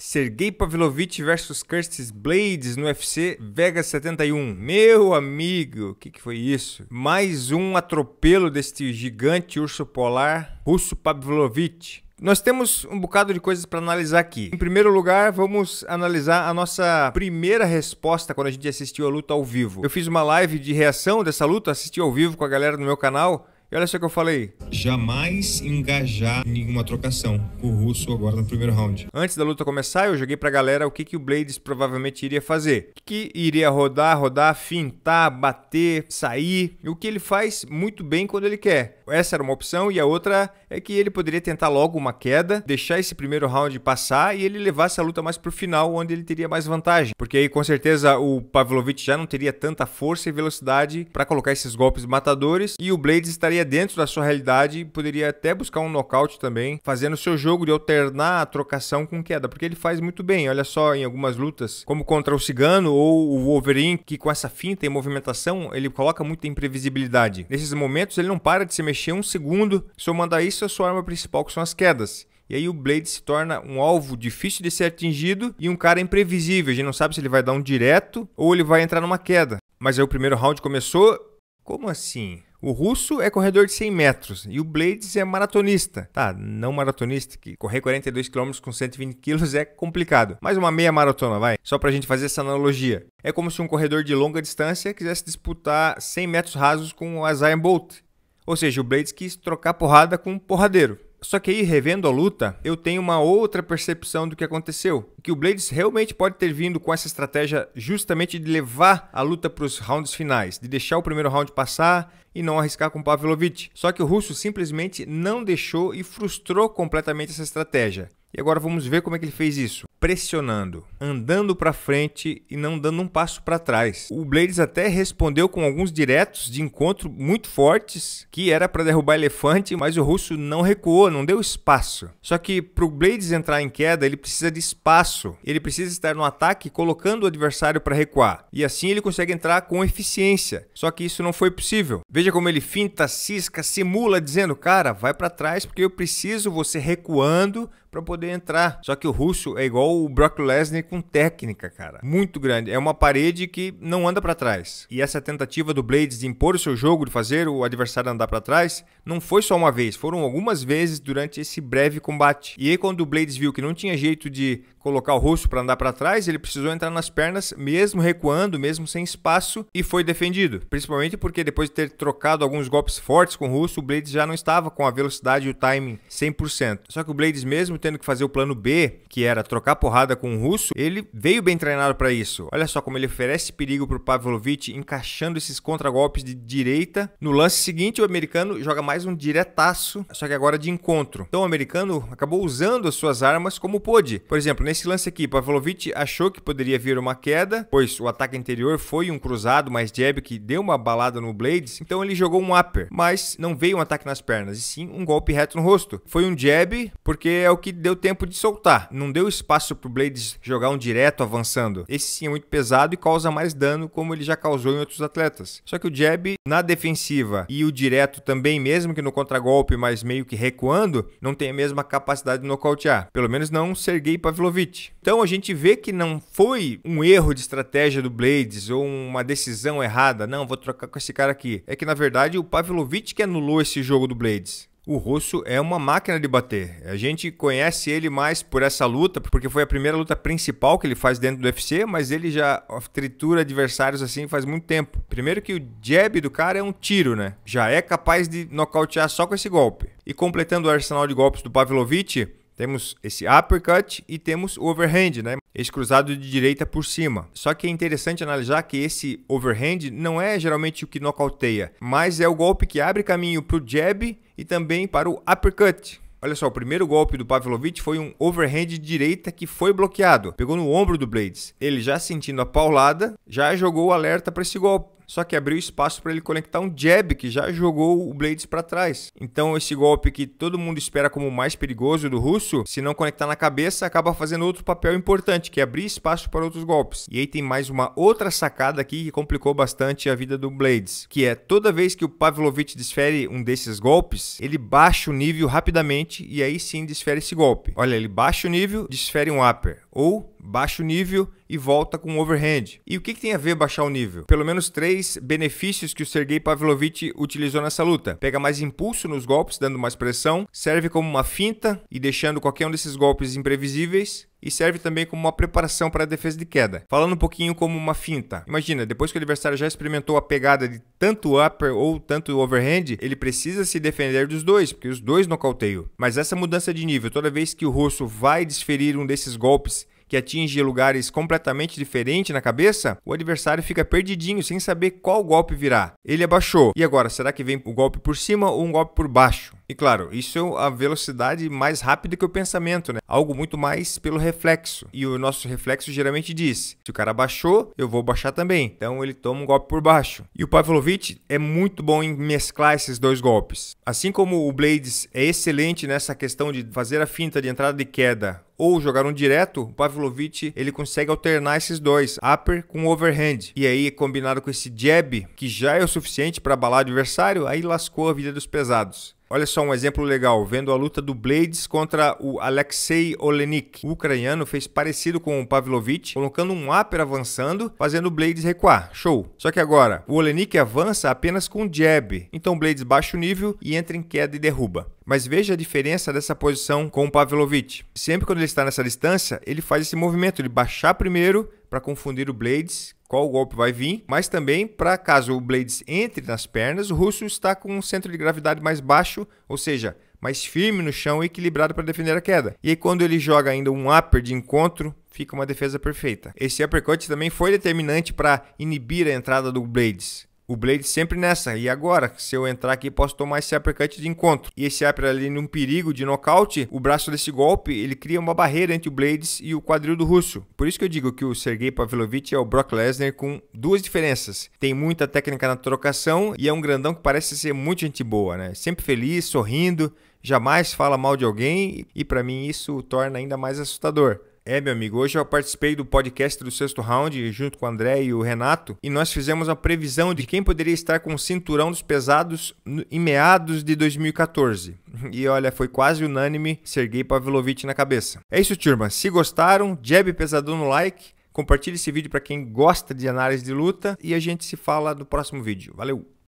Sergei Pavlovich versus Curtis Blades no UFC Vegas 71. Meu amigo, o que, que foi isso? Mais um atropelo deste gigante urso polar russo Pavlovich. Nós temos um bocado de coisas para analisar aqui. Em primeiro lugar, vamos analisar a nossa primeira resposta quando a gente assistiu a luta ao vivo. Eu fiz uma live de reação dessa luta, assisti ao vivo com a galera no meu canal e olha só que eu falei. Jamais engajar em uma trocação com o russo agora no primeiro round. Antes da luta começar, eu joguei pra galera o que, que o Blades provavelmente iria fazer. Que iria rodar, rodar, fintar, bater, sair. O que ele faz muito bem quando ele quer. Essa era uma opção. E a outra é que ele poderia tentar logo uma queda, deixar esse primeiro round passar e ele levasse a luta mais pro final, onde ele teria mais vantagem. Porque aí com certeza o Pavlovich já não teria tanta força e velocidade para colocar esses golpes matadores. E o Blades estaria estaria dentro da sua realidade e poderia até buscar um nocaute também, fazendo o seu jogo de alternar a trocação com queda, porque ele faz muito bem. Olha só, em algumas lutas, como contra o Cigano ou o Wolverine, que com essa finta e movimentação, ele coloca muita imprevisibilidade. Nesses momentos, ele não para de se mexer um segundo, somando a isso a sua arma principal, que são as quedas. E aí o Blade se torna um alvo difícil de ser atingido e um cara imprevisível. A gente não sabe se ele vai dar um direto ou ele vai entrar numa queda. Mas aí o primeiro round começou. Como assim? O russo é corredor de 100 metros e o Blades é maratonista. Tá, não maratonista, que correr 42 km com 120 kg é complicado. Mas uma meia maratona, vai. Só pra gente fazer essa analogia. É como se um corredor de longa distância quisesse disputar 100 metros rasos com o Azaia Bolt. Ou seja, o Blades quis trocar porrada com um porradeiro. Só que aí, revendo a luta, eu tenho uma outra percepção do que aconteceu. Que o Blades realmente pode ter vindo com essa estratégia justamente de levar a luta para os rounds finais, de deixar o primeiro round passar e não arriscar com Pavlovich. Só que o russo simplesmente não deixou e frustrou completamente essa estratégia. E agora vamos ver como é que ele fez isso pressionando, andando para frente e não dando um passo para trás. O Blades até respondeu com alguns diretos de encontro muito fortes, que era para derrubar elefante, mas o russo não recuou, não deu espaço. Só que para o Blades entrar em queda, ele precisa de espaço. Ele precisa estar no ataque colocando o adversário para recuar. E assim ele consegue entrar com eficiência. Só que isso não foi possível. Veja como ele finta, cisca, simula dizendo: "Cara, vai para trás porque eu preciso você recuando para poder entrar". Só que o russo é igual o Brock Lesnar com técnica, cara. Muito grande. É uma parede que não anda para trás. E essa tentativa do Blades de impor o seu jogo, de fazer o adversário andar para trás, não foi só uma vez, foram algumas vezes durante esse breve combate. E aí quando o Blades viu que não tinha jeito de colocar o rosto para andar para trás, ele precisou entrar nas pernas, mesmo recuando, mesmo sem espaço, e foi defendido. Principalmente porque depois de ter trocado alguns golpes fortes com o russo, o Blades já não estava com a velocidade e o timing 100%. Só que o Blades, mesmo tendo que fazer o plano B, que era trocar porrada com o russo, ele veio bem treinado para isso. Olha só como ele oferece perigo para o Pavlovich, encaixando esses contragolpes de direita. No lance seguinte, o americano joga mais um diretaço, só que agora de encontro. Então o americano acabou usando as suas armas como pôde. Por exemplo, Nesse lance aqui, Pavlovich achou que poderia vir uma queda, pois o ataque anterior foi um cruzado mais jab que deu uma balada no Blades, então ele jogou um upper, mas não veio um ataque nas pernas, e sim um golpe reto no rosto. Foi um jab porque é o que deu tempo de soltar, não deu espaço pro Blades jogar um direto avançando. Esse sim é muito pesado e causa mais dano, como ele já causou em outros atletas. Só que o jab na defensiva e o direto também, mesmo que no contragolpe, mas meio que recuando, não tem a mesma capacidade de nocautear. Pelo menos não Sergei Pavlovich então a gente vê que não foi um erro de estratégia do Blades ou uma decisão errada, não, vou trocar com esse cara aqui. É que na verdade o Pavlovich que anulou esse jogo do Blades. O russo é uma máquina de bater. A gente conhece ele mais por essa luta, porque foi a primeira luta principal que ele faz dentro do UFC, mas ele já tritura adversários assim faz muito tempo. Primeiro que o jab do cara é um tiro, né? Já é capaz de nocautear só com esse golpe. E completando o arsenal de golpes do Pavlovich, temos esse uppercut e temos o overhand, né? Esse cruzado de direita por cima. Só que é interessante analisar que esse overhand não é geralmente o que nocauteia, mas é o golpe que abre caminho para o jab e também para o uppercut. Olha só, o primeiro golpe do Pavlovich foi um overhand de direita que foi bloqueado. Pegou no ombro do Blades. Ele já sentindo a paulada, já jogou o alerta para esse golpe só que abriu espaço para ele conectar um jab que já jogou o Blades para trás. Então esse golpe que todo mundo espera como o mais perigoso do russo, se não conectar na cabeça, acaba fazendo outro papel importante, que é abrir espaço para outros golpes. E aí tem mais uma outra sacada aqui que complicou bastante a vida do Blades, que é toda vez que o Pavlovich desfere um desses golpes, ele baixa o nível rapidamente e aí sim desfere esse golpe. Olha, ele baixa o nível, desfere um upper ou baixa o nível e volta com overhand. E o que, que, tem a ver baixar o nível? Pelo menos três benefícios que o Sergei Pavlovich utilizou nessa luta. Pega mais impulso nos golpes, dando mais pressão, serve como uma finta e deixando qualquer um desses golpes imprevisíveis, e serve também como uma preparação para a defesa de queda. Falando um pouquinho como uma finta. Imagina, depois que o adversário já experimentou a pegada de tanto upper ou tanto overhand, ele precisa se defender dos dois, porque os dois nocauteiam. Mas essa mudança de nível, toda vez que o russo vai desferir um desses golpes que atinge lugares completamente diferentes na cabeça, o adversário fica perdidinho sem saber qual golpe virá. Ele abaixou. E agora, será que vem o golpe por cima ou um golpe por baixo? E claro, isso é a velocidade mais rápida que o pensamento, né? Algo muito mais pelo reflexo. E o nosso reflexo geralmente diz: se o cara baixou, eu vou baixar também. Então ele toma um golpe por baixo. E o Pavlovich é muito bom em mesclar esses dois golpes. Assim como o Blades é excelente nessa questão de fazer a finta de entrada de queda ou jogar um direto, o Pavlovich ele consegue alternar esses dois, upper com overhand. E aí, combinado com esse jab, que já é o suficiente para abalar o adversário, aí lascou a vida dos pesados. Olha só um exemplo legal, vendo a luta do Blades contra o Alexei Olenik. O ucraniano fez parecido com o Pavlovich, colocando um upper avançando, fazendo o Blades recuar. Show! Só que agora, o Olenik avança apenas com jab, então o Blades baixa o nível e entra em queda e derruba. Mas veja a diferença dessa posição com o Pavlovich. Sempre quando ele está nessa distância, ele faz esse movimento de baixar primeiro para confundir o Blades qual golpe vai vir, mas também para caso o Blades entre nas pernas, o russo está com um centro de gravidade mais baixo, ou seja, mais firme no chão e equilibrado para defender a queda. E aí quando ele joga ainda um upper de encontro, fica uma defesa perfeita. Esse uppercut também foi determinante para inibir a entrada do Blades. O Blade sempre nessa. E agora, se eu entrar aqui, posso tomar esse uppercut de encontro. E esse upper ali num perigo de nocaute, o braço desse golpe, ele cria uma barreira entre o Blades e o quadril do russo. Por isso que eu digo que o Sergei Pavlovich é o Brock Lesnar com duas diferenças. Tem muita técnica na trocação e é um grandão que parece ser muito gente boa, né? Sempre feliz, sorrindo, jamais fala mal de alguém e para mim isso o torna ainda mais assustador. É, meu amigo, hoje eu participei do podcast do sexto round junto com o André e o Renato e nós fizemos a previsão de quem poderia estar com o cinturão dos pesados em meados de 2014. E olha, foi quase unânime Sergei Pavlovich na cabeça. É isso, turma. Se gostaram, jab pesadão no like, compartilhe esse vídeo para quem gosta de análise de luta e a gente se fala no próximo vídeo. Valeu!